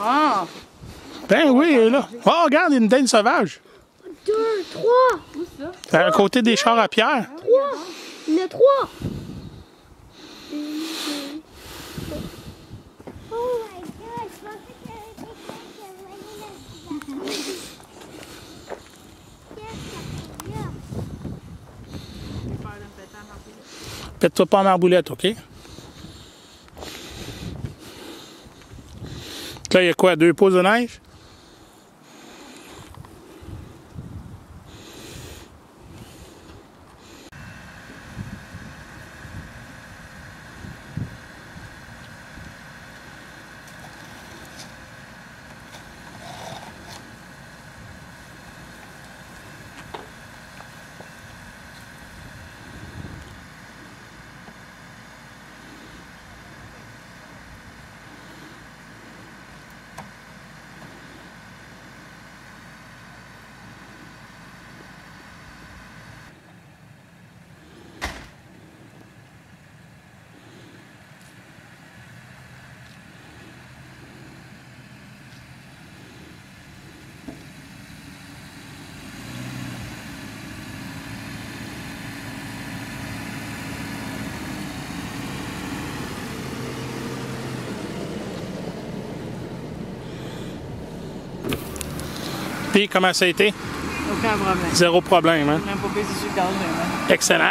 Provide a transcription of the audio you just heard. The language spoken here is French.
Ah! Ben oui, elle est là. Oh, regarde, il y a une dinde sauvage. Deux, trois, Où ça? C'est à côté des chars à pierre. trois. Il y en a trois. Oh my god, je pensais qu'il y avait quelqu'un qui avait volé la cigarette. Qu'est-ce qu'il y a? J'ai peur de me péter à ma Pète-toi pas en marboulette, OK? Là, il y a quoi? Deux pouces de neige? Puis, comment ça a été? Aucun problème. Zéro problème, hein? Même pas le gaz, vraiment. Excellent.